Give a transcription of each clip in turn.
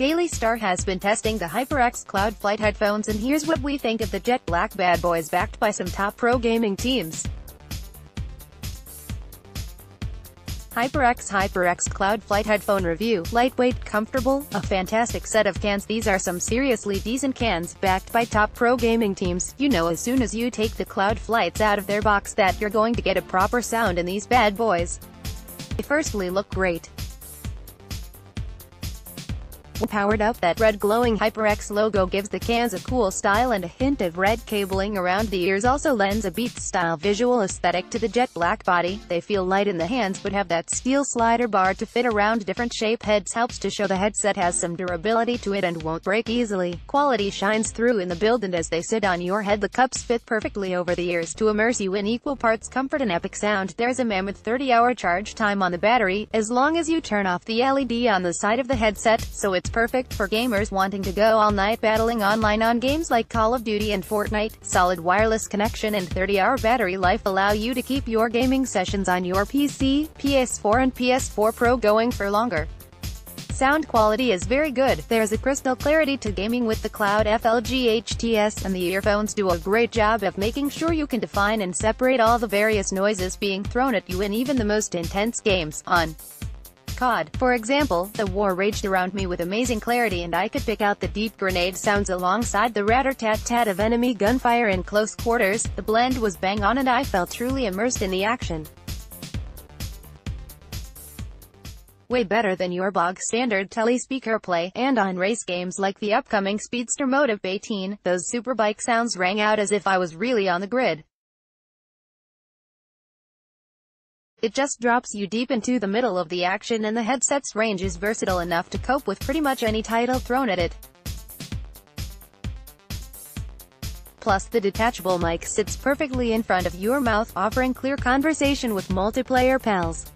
Daily Star has been testing the HyperX Cloud Flight headphones and here's what we think of the jet black bad boys backed by some top pro gaming teams. HyperX HyperX Cloud Flight Headphone Review. Lightweight, comfortable, a fantastic set of cans. These are some seriously decent cans, backed by top pro gaming teams. You know as soon as you take the Cloud Flights out of their box that you're going to get a proper sound in these bad boys. They firstly look great. Powered up, that red glowing HyperX logo gives the cans a cool style and a hint of red cabling around the ears also lends a Beats-style visual aesthetic to the jet black body. They feel light in the hands but have that steel slider bar to fit around different shape heads helps to show the headset has some durability to it and won't break easily. Quality shines through in the build and as they sit on your head the cups fit perfectly over the ears to immerse you in equal parts comfort and epic sound. There's a mammoth 30-hour charge time on the battery, as long as you turn off the LED on the side of the headset, so it's perfect for gamers wanting to go all night battling online on games like Call of Duty and Fortnite. Solid wireless connection and 30-hour battery life allow you to keep your gaming sessions on your PC, PS4 and PS4 Pro going for longer. Sound quality is very good, there's a crystal clarity to gaming with the Cloud Flights, and the earphones do a great job of making sure you can define and separate all the various noises being thrown at you in even the most intense games. On COD. For example, the war raged around me with amazing clarity and I could pick out the deep grenade sounds alongside the rat-tat-tat of enemy gunfire in close quarters. The blend was bang on and I felt truly immersed in the action. way better than your bog standard telespeaker play, and on race games like the upcoming Speedster Motive 18, those superbike sounds rang out as if I was really on the grid. It just drops you deep into the middle of the action and the headset's range is versatile enough to cope with pretty much any title thrown at it. Plus the detachable mic sits perfectly in front of your mouth, offering clear conversation with multiplayer pals.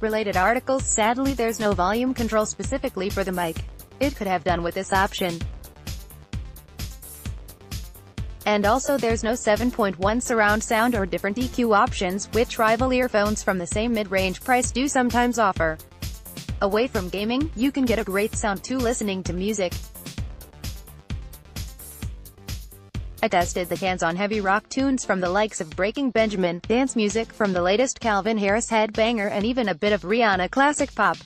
Related articles Sadly there's no volume control specifically for the mic. It could have done with this option. And also there's no 7.1 surround sound or different EQ options, which rival earphones from the same mid-range price do sometimes offer. Away from gaming, you can get a great sound too listening to music. I tested the cans on heavy rock tunes from the likes of Breaking Benjamin, dance music from the latest Calvin Harris headbanger and even a bit of Rihanna classic pop.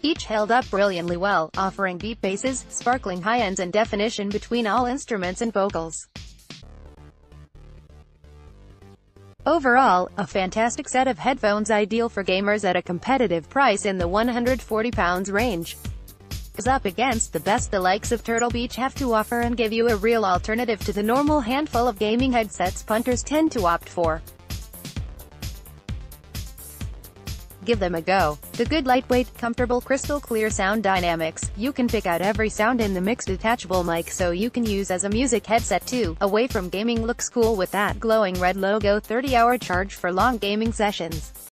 Each held up brilliantly well, offering deep basses, sparkling high ends and definition between all instruments and vocals. Overall, a fantastic set of headphones ideal for gamers at a competitive price in the £140 range. Is up against the best the likes of Turtle Beach have to offer and give you a real alternative to the normal handful of gaming headsets punters tend to opt for. Give them a go. The good lightweight, comfortable crystal clear sound dynamics, you can pick out every sound in the mixed detachable mic so you can use as a music headset too. Away from gaming looks cool with that glowing red logo 30 hour charge for long gaming sessions.